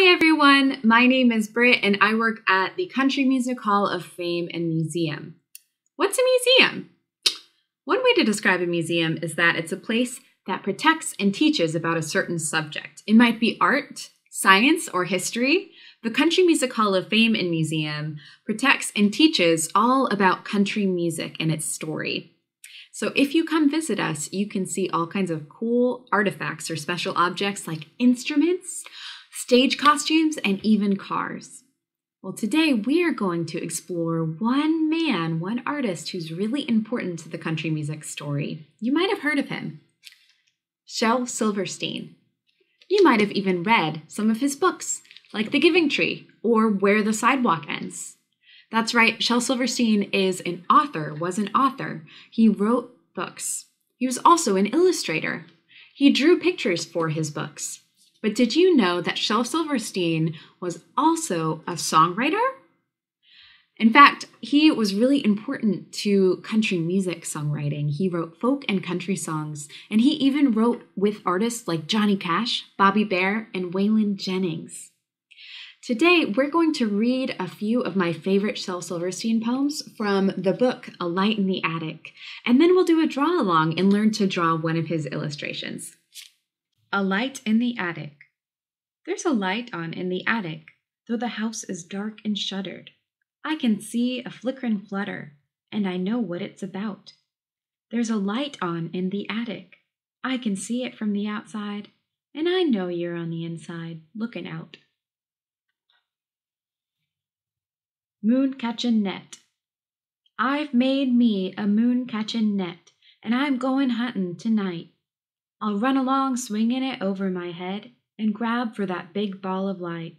Hi everyone, my name is Britt and I work at the Country Music Hall of Fame and Museum. What's a museum? One way to describe a museum is that it's a place that protects and teaches about a certain subject. It might be art, science, or history. The Country Music Hall of Fame and Museum protects and teaches all about country music and its story. So if you come visit us, you can see all kinds of cool artifacts or special objects like instruments, stage costumes, and even cars. Well, today we are going to explore one man, one artist who's really important to the country music story. You might have heard of him Shel Silverstein. You might have even read some of his books, like The Giving Tree or Where the Sidewalk Ends. That's right, Shel Silverstein is an author, was an author. He wrote books. He was also an illustrator. He drew pictures for his books. But did you know that Shel Silverstein was also a songwriter? In fact, he was really important to country music songwriting. He wrote folk and country songs, and he even wrote with artists like Johnny Cash, Bobby Bare, and Waylon Jennings. Today, we're going to read a few of my favorite Shel Silverstein poems from the book A Light in the Attic, and then we'll do a draw along and learn to draw one of his illustrations. A Light in the Attic. There's a light on in the attic, though the house is dark and shuttered. I can see a flickering flutter, and I know what it's about. There's a light on in the attic. I can see it from the outside, and I know you're on the inside, looking out. Moon catchin' net. I've made me a moon catchin' net, and I'm goin' huntin' tonight. I'll run along swinging it over my head and grab for that big ball of light.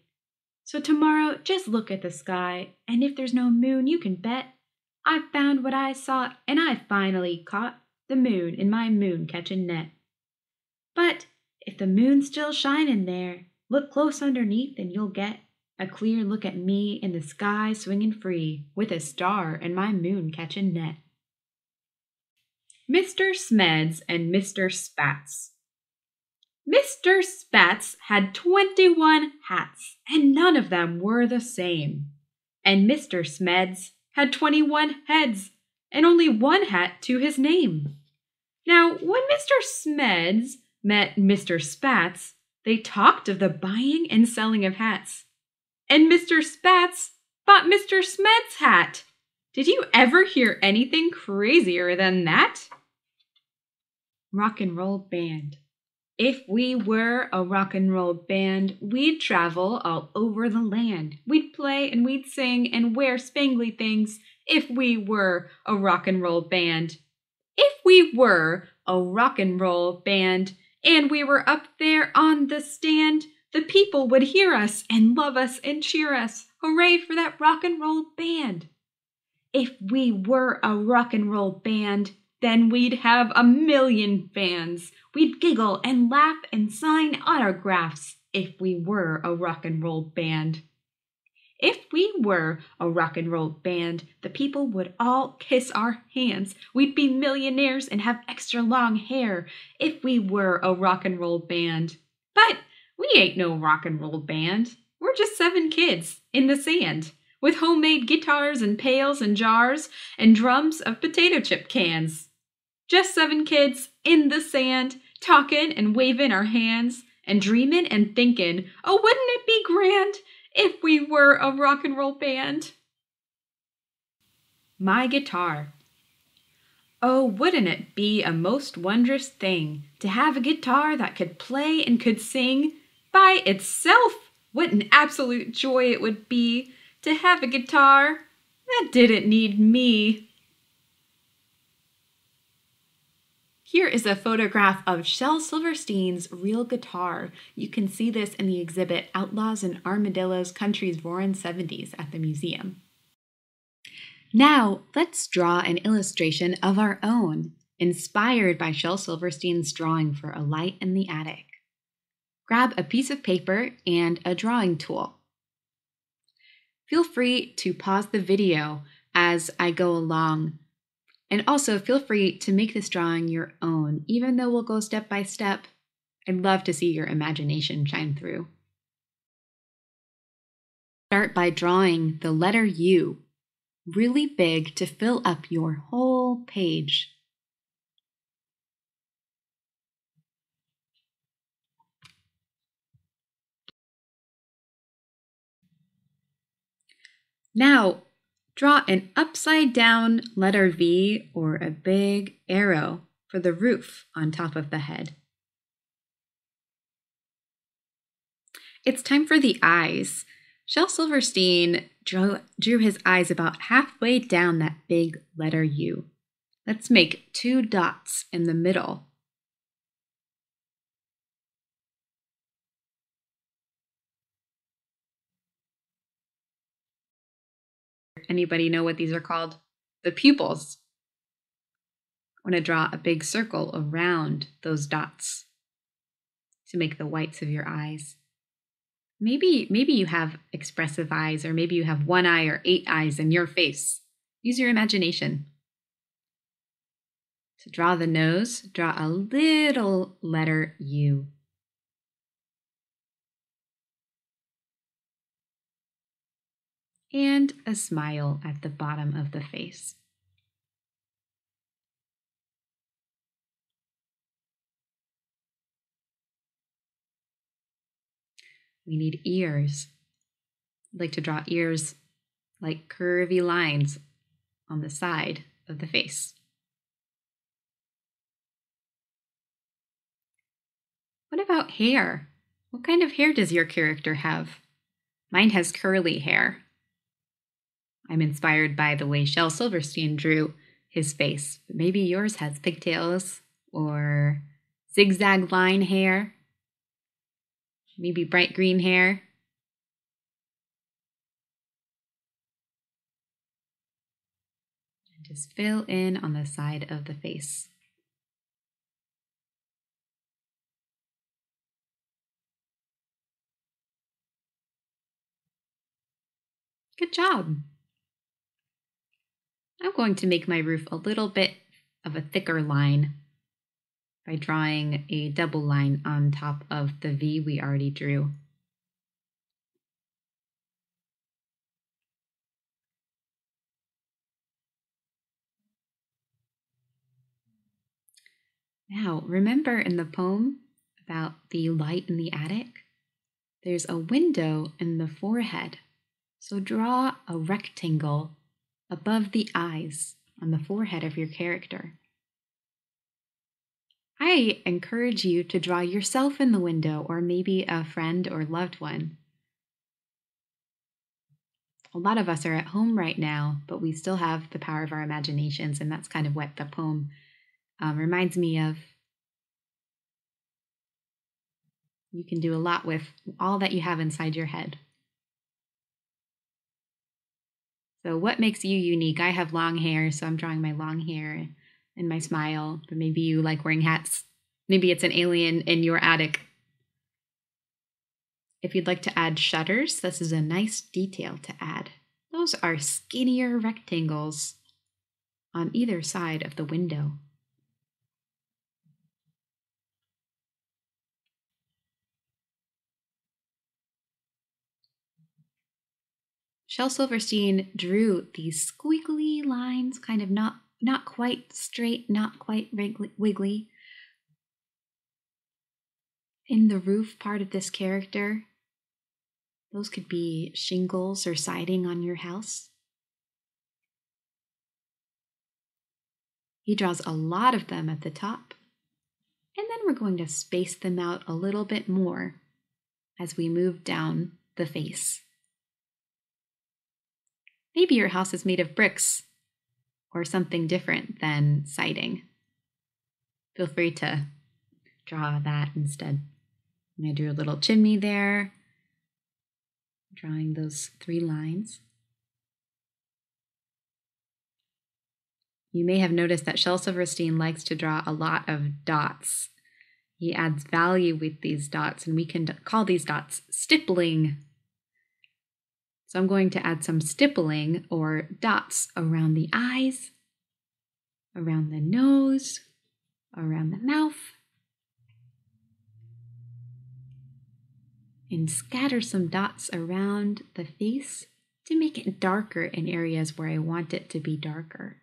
So tomorrow, just look at the sky, and if there's no moon, you can bet I've found what I sought, and I've finally caught the moon in my moon catchin' net. But if the moon's still shinin' there, look close underneath and you'll get a clear look at me in the sky swingin' free with a star in my moon catchin' net. Mr. Smeds and Mr. Spats. Mr. Spats had 21 hats, and none of them were the same. And Mr. Smeds had 21 heads, and only one hat to his name. Now, when Mr. Smeds met Mr. Spats, they talked of the buying and selling of hats. And Mr. Spats bought Mr. Smeds' hat. Did you ever hear anything crazier than that? Rock and Roll Band. If we were a rock and roll band, we'd travel all over the land. We'd play and we'd sing and wear spangly things if we were a rock and roll band. If we were a rock and roll band and we were up there on the stand, the people would hear us and love us and cheer us. Hooray for that rock and roll band! If we were a rock and roll band, then we'd have a million fans. We'd giggle and laugh and sign autographs if we were a rock and roll band. If we were a rock and roll band, the people would all kiss our hands. We'd be millionaires and have extra long hair if we were a rock and roll band. But we ain't no rock and roll band. We're just seven kids in the sand with homemade guitars and pails and jars and drums of potato chip cans. Just seven kids in the sand, talking and waving our hands and dreaming and thinking, oh, wouldn't it be grand if we were a rock and roll band? My guitar. Oh, wouldn't it be a most wondrous thing to have a guitar that could play and could sing by itself? What an absolute joy it would be to have a guitar that didn't need me. Here is a photograph of Shel Silverstein's real guitar. You can see this in the exhibit Outlaws and Armadillos Country's Roaring 70s at the museum. Now, let's draw an illustration of our own, inspired by Shel Silverstein's drawing for A Light in the Attic. Grab a piece of paper and a drawing tool. Feel free to pause the video as I go along and also feel free to make this drawing your own, even though we'll go step by step. I'd love to see your imagination shine through. Start by drawing the letter U really big to fill up your whole page. Now, draw an upside down letter V or a big arrow for the roof on top of the head. It's time for the eyes. Shel Silverstein drew, drew his eyes about halfway down that big letter U. Let's make two dots in the middle. Anybody know what these are called? The pupils. I want to draw a big circle around those dots to make the whites of your eyes. Maybe maybe you have expressive eyes or maybe you have one eye or eight eyes in your face. Use your imagination. To draw the nose, draw a little letter U. And a smile at the bottom of the face. We need ears. I'd like to draw ears like curvy lines on the side of the face. What about hair? What kind of hair does your character have? Mine has curly hair. I'm inspired by the way Shel Silverstein drew his face, maybe yours has pigtails or zigzag line hair maybe bright green hair. And just fill in on the side of the face. Good job. I'm going to make my roof a little bit of a thicker line by drawing a double line on top of the V we already drew. Now, remember in the poem about the light in the attic? There's a window in the forehead. So draw a rectangle above the eyes on the forehead of your character. I encourage you to draw yourself in the window or maybe a friend or loved one. A lot of us are at home right now, but we still have the power of our imaginations, and that's kind of what the poem um, reminds me of. You can do a lot with all that you have inside your head. So, what makes you unique? I have long hair, so I'm drawing my long hair and my smile, but maybe you like wearing hats. Maybe it's an alien in your attic. If you'd like to add shutters, this is a nice detail to add. Those are skinnier rectangles on either side of the window. Shel Silverstein drew these squiggly lines, kind of not not quite straight, not quite wiggly. In the roof part of this character, those could be shingles or siding on your house. He draws a lot of them at the top, and then we're going to space them out a little bit more as we move down the face. Maybe your house is made of bricks or something different than siding. Feel free to draw that instead. Going to do a little chimney there, drawing those three lines. You may have noticed that Shel Silverstein likes to draw a lot of dots. He adds value with these dots, and we can call these dots stippling. So I'm going to add some stippling or dots around the eyes, around the nose, around the mouth, and scatter some dots around the face to make it darker in areas where I want it to be darker.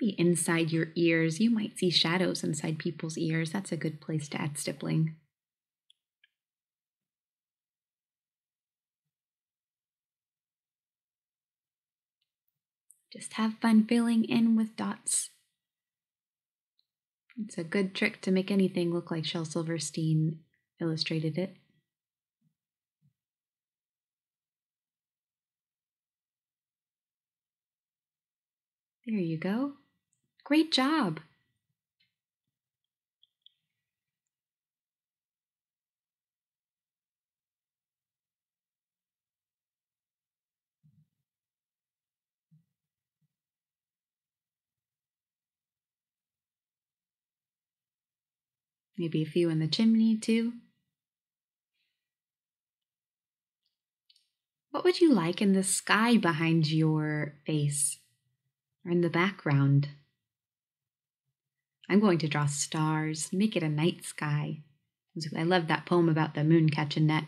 Be inside your ears. You might see shadows inside people's ears. That's a good place to add stippling. Just have fun filling in with dots. It's a good trick to make anything look like Shel Silverstein illustrated it. There you go. Great job. Maybe a few in the chimney too. What would you like in the sky behind your face or in the background? I'm going to draw stars, make it a night sky. I love that poem about the moon catching net.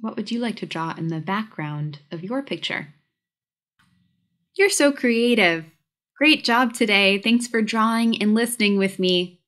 What would you like to draw in the background of your picture? You're so creative. Great job today. Thanks for drawing and listening with me.